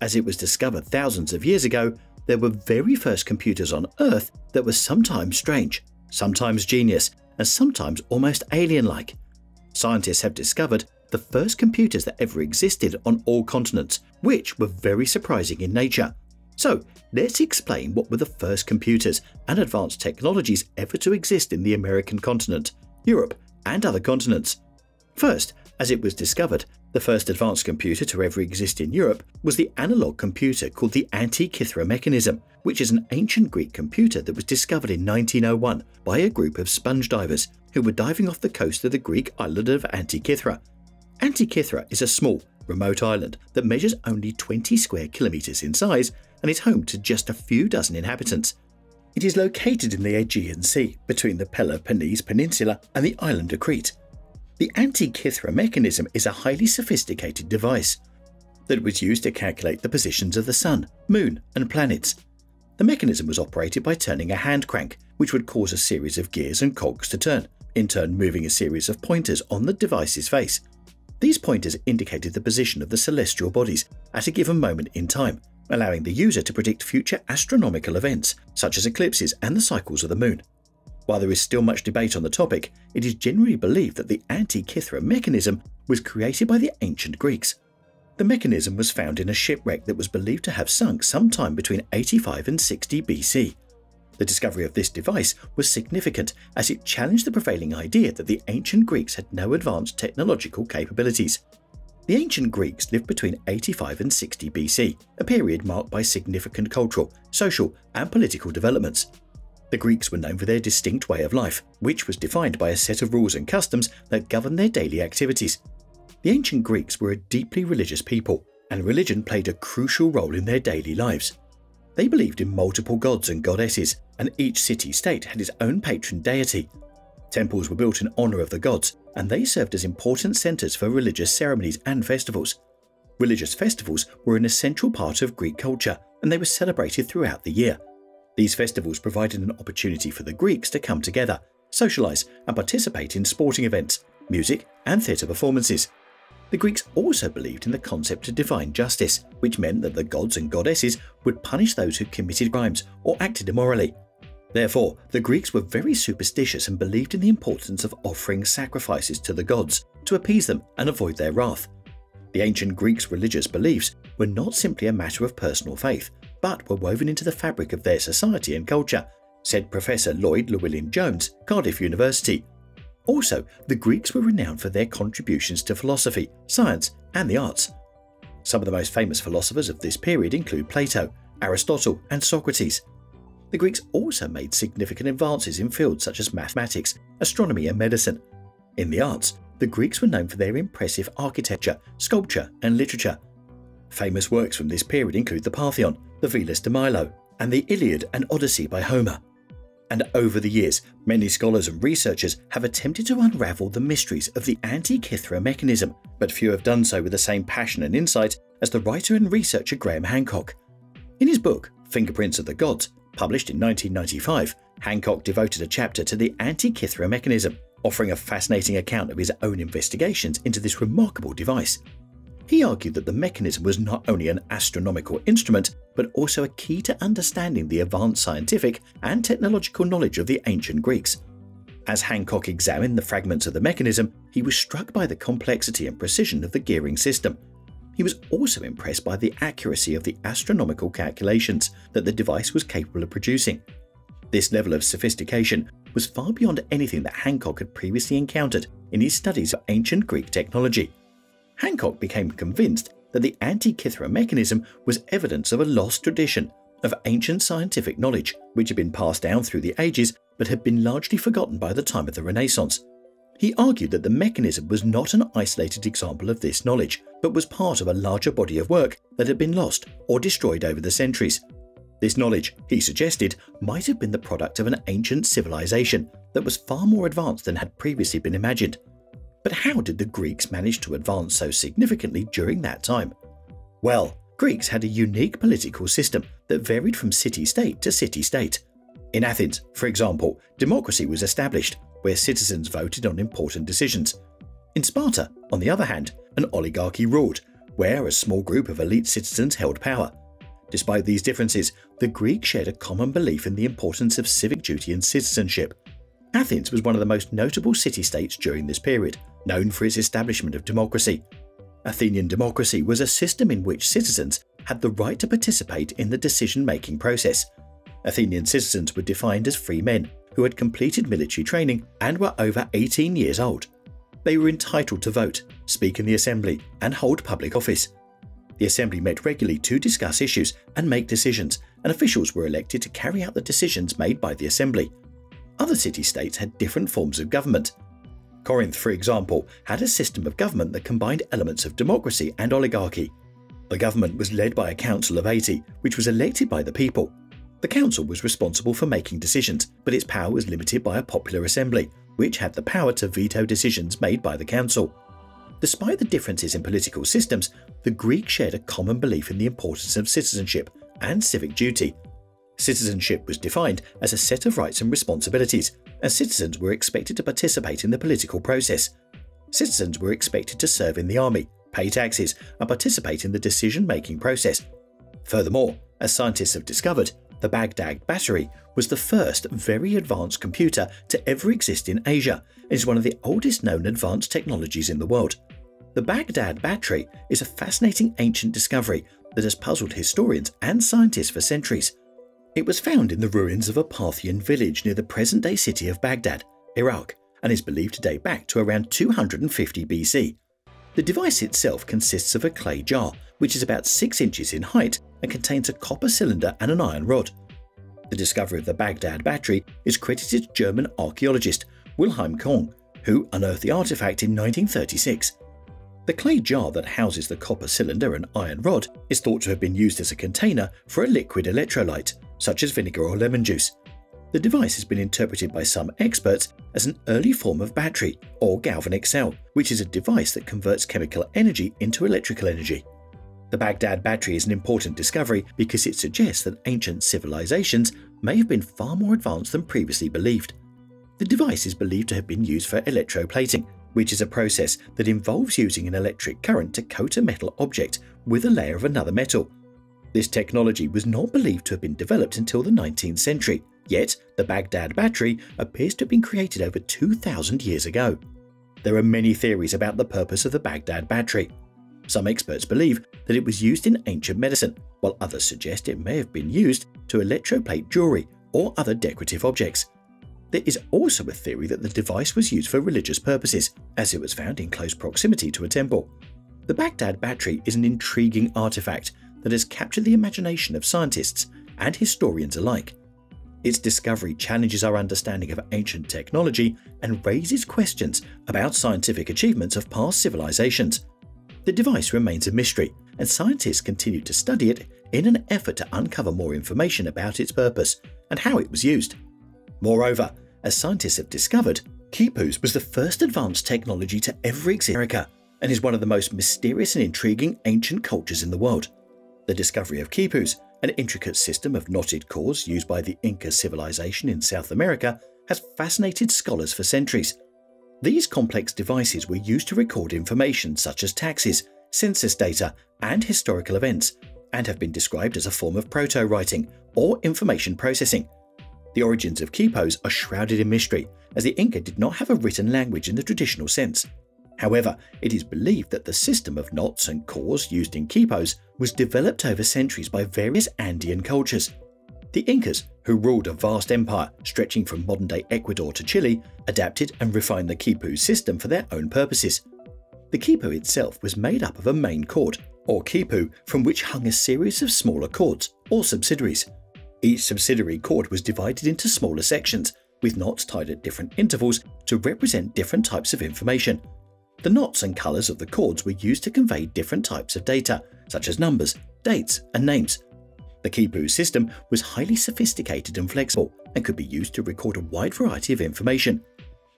As it was discovered thousands of years ago, there were very first computers on Earth that were sometimes strange, sometimes genius, and sometimes almost alien like. Scientists have discovered the first computers that ever existed on all continents, which were very surprising in nature. So, let's explain what were the first computers and advanced technologies ever to exist in the American continent, Europe, and other continents. First, as it was discovered, the first advanced computer to ever exist in Europe was the analog computer called the Antikythera mechanism, which is an ancient Greek computer that was discovered in 1901 by a group of sponge divers who were diving off the coast of the Greek island of Antikythera. Antikythera is a small, remote island that measures only 20 square kilometres in size and is home to just a few dozen inhabitants. It is located in the Aegean Sea between the Peloponnese Peninsula and the island of Crete. The Antikythera mechanism is a highly sophisticated device that was used to calculate the positions of the Sun, Moon, and planets. The mechanism was operated by turning a hand crank, which would cause a series of gears and cogs to turn, in turn moving a series of pointers on the device's face. These pointers indicated the position of the celestial bodies at a given moment in time, allowing the user to predict future astronomical events, such as eclipses and the cycles of the moon. While there is still much debate on the topic, it is generally believed that the Antikythera mechanism was created by the ancient Greeks. The mechanism was found in a shipwreck that was believed to have sunk sometime between 85 and 60 BC. The discovery of this device was significant as it challenged the prevailing idea that the ancient Greeks had no advanced technological capabilities. The ancient Greeks lived between 85 and 60 BC, a period marked by significant cultural, social, and political developments. The Greeks were known for their distinct way of life, which was defined by a set of rules and customs that governed their daily activities. The ancient Greeks were a deeply religious people, and religion played a crucial role in their daily lives. They believed in multiple gods and goddesses, and each city state had its own patron deity. Temples were built in honor of the gods, and they served as important centers for religious ceremonies and festivals. Religious festivals were an essential part of Greek culture, and they were celebrated throughout the year. These festivals provided an opportunity for the Greeks to come together, socialize, and participate in sporting events, music, and theatre performances. The Greeks also believed in the concept of divine justice, which meant that the gods and goddesses would punish those who committed crimes or acted immorally. Therefore, the Greeks were very superstitious and believed in the importance of offering sacrifices to the gods to appease them and avoid their wrath. The ancient Greeks' religious beliefs were not simply a matter of personal faith, but were woven into the fabric of their society and culture, said Professor Lloyd Llewellyn Jones, Cardiff University, also, the Greeks were renowned for their contributions to philosophy, science, and the arts. Some of the most famous philosophers of this period include Plato, Aristotle, and Socrates. The Greeks also made significant advances in fields such as mathematics, astronomy, and medicine. In the arts, the Greeks were known for their impressive architecture, sculpture, and literature. Famous works from this period include the Parthenon, the Venus de Milo, and the Iliad and Odyssey by Homer. And over the years, many scholars and researchers have attempted to unravel the mysteries of the Antikythera mechanism, but few have done so with the same passion and insight as the writer and researcher Graham Hancock. In his book, Fingerprints of the Gods, published in 1995, Hancock devoted a chapter to the Antikythera mechanism, offering a fascinating account of his own investigations into this remarkable device. He argued that the mechanism was not only an astronomical instrument, but also a key to understanding the advanced scientific and technological knowledge of the ancient Greeks. As Hancock examined the fragments of the mechanism, he was struck by the complexity and precision of the gearing system. He was also impressed by the accuracy of the astronomical calculations that the device was capable of producing. This level of sophistication was far beyond anything that Hancock had previously encountered in his studies of ancient Greek technology. Hancock became convinced that the Antikythera mechanism was evidence of a lost tradition of ancient scientific knowledge which had been passed down through the ages but had been largely forgotten by the time of the Renaissance. He argued that the mechanism was not an isolated example of this knowledge, but was part of a larger body of work that had been lost or destroyed over the centuries. This knowledge, he suggested, might have been the product of an ancient civilization that was far more advanced than had previously been imagined, but how did the Greeks manage to advance so significantly during that time? Well, Greeks had a unique political system that varied from city state to city state. In Athens, for example, democracy was established, where citizens voted on important decisions. In Sparta, on the other hand, an oligarchy ruled, where a small group of elite citizens held power. Despite these differences, the Greeks shared a common belief in the importance of civic duty and citizenship. Athens was one of the most notable city states during this period, known for its establishment of democracy. Athenian democracy was a system in which citizens had the right to participate in the decision making process. Athenian citizens were defined as free men who had completed military training and were over 18 years old. They were entitled to vote, speak in the assembly, and hold public office. The assembly met regularly to discuss issues and make decisions, and officials were elected to carry out the decisions made by the assembly. Other city states had different forms of government. Corinth, for example, had a system of government that combined elements of democracy and oligarchy. The government was led by a council of 80, which was elected by the people. The council was responsible for making decisions, but its power was limited by a popular assembly, which had the power to veto decisions made by the council. Despite the differences in political systems, the Greeks shared a common belief in the importance of citizenship and civic duty. Citizenship was defined as a set of rights and responsibilities, and citizens were expected to participate in the political process. Citizens were expected to serve in the army, pay taxes, and participate in the decision making process. Furthermore, as scientists have discovered, the Baghdad battery was the first very advanced computer to ever exist in Asia and is one of the oldest known advanced technologies in the world. The Baghdad battery is a fascinating ancient discovery that has puzzled historians and scientists for centuries. It was found in the ruins of a Parthian village near the present day city of Baghdad, Iraq, and is believed to date back to around 250 BC. The device itself consists of a clay jar, which is about 6 inches in height and contains a copper cylinder and an iron rod. The discovery of the Baghdad battery is credited to German archaeologist Wilhelm König, who unearthed the artifact in 1936. The clay jar that houses the copper cylinder and iron rod is thought to have been used as a container for a liquid electrolyte, such as vinegar or lemon juice. The device has been interpreted by some experts as an early form of battery or galvanic cell, which is a device that converts chemical energy into electrical energy. The Baghdad battery is an important discovery because it suggests that ancient civilizations may have been far more advanced than previously believed. The device is believed to have been used for electroplating, which is a process that involves using an electric current to coat a metal object with a layer of another metal. This technology was not believed to have been developed until the 19th century, yet the Baghdad battery appears to have been created over 2,000 years ago. There are many theories about the purpose of the Baghdad battery. Some experts believe that it was used in ancient medicine, while others suggest it may have been used to electroplate jewelry or other decorative objects. There is also a theory that the device was used for religious purposes, as it was found in close proximity to a temple. The Baghdad battery is an intriguing artifact that has captured the imagination of scientists and historians alike. Its discovery challenges our understanding of ancient technology and raises questions about scientific achievements of past civilizations. The device remains a mystery, and scientists continue to study it in an effort to uncover more information about its purpose and how it was used. Moreover, as scientists have discovered, Khipus was the first advanced technology to ever exist in America and is one of the most mysterious and intriguing ancient cultures in the world. The discovery of Khipus, an intricate system of knotted cords used by the Inca civilization in South America, has fascinated scholars for centuries these complex devices were used to record information such as taxes, census data, and historical events, and have been described as a form of proto writing or information processing. The origins of quipus are shrouded in mystery, as the Inca did not have a written language in the traditional sense. However, it is believed that the system of knots and cores used in quipus was developed over centuries by various Andean cultures, the Incas, who ruled a vast empire stretching from modern day Ecuador to Chile, adapted and refined the quipu system for their own purposes. The quipu itself was made up of a main cord, or quipu, from which hung a series of smaller cords, or subsidiaries. Each subsidiary cord was divided into smaller sections, with knots tied at different intervals to represent different types of information. The knots and colours of the cords were used to convey different types of data, such as numbers, dates, and names. The Quipu system was highly sophisticated and flexible and could be used to record a wide variety of information.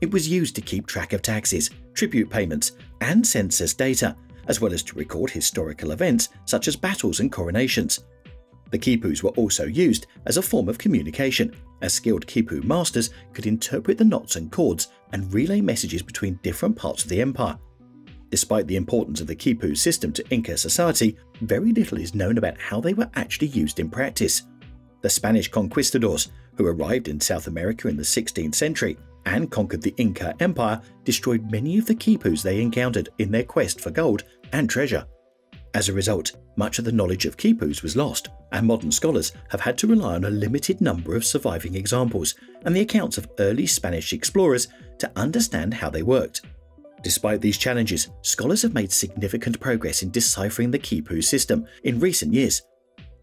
It was used to keep track of taxes, tribute payments, and census data, as well as to record historical events such as battles and coronations. The Quipus were also used as a form of communication, as skilled Quipu masters could interpret the knots and cords and relay messages between different parts of the empire. Despite the importance of the Quipu system to Inca society, very little is known about how they were actually used in practice. The Spanish conquistadors, who arrived in South America in the 16th century and conquered the Inca Empire, destroyed many of the quipus they encountered in their quest for gold and treasure. As a result, much of the knowledge of quipus was lost, and modern scholars have had to rely on a limited number of surviving examples and the accounts of early Spanish explorers to understand how they worked. Despite these challenges, scholars have made significant progress in deciphering the Quipu system in recent years.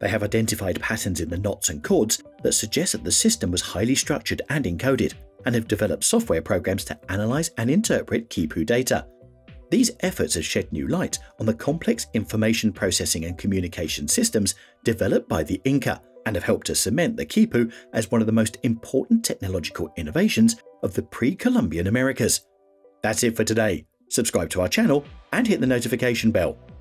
They have identified patterns in the knots and cords that suggest that the system was highly structured and encoded, and have developed software programs to analyze and interpret Quipu data. These efforts have shed new light on the complex information processing and communication systems developed by the Inca and have helped to cement the Quipu as one of the most important technological innovations of the pre Columbian Americas. That's it for today. Subscribe to our channel and hit the notification bell